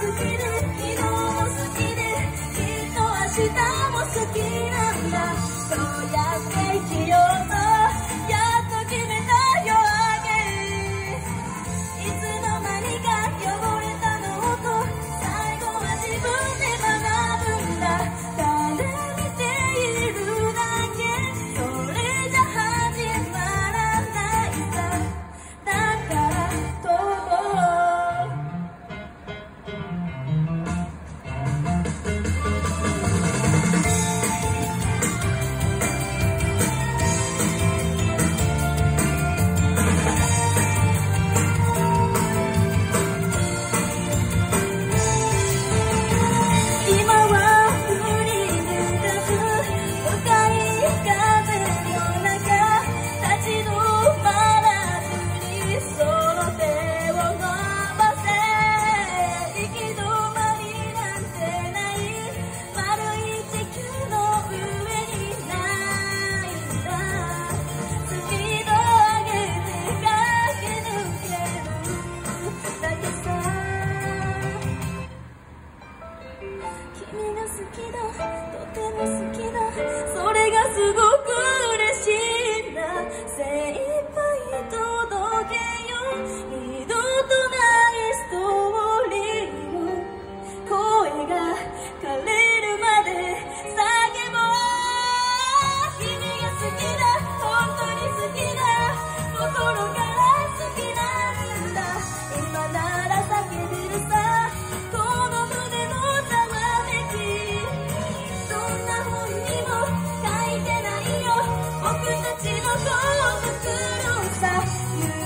forget it.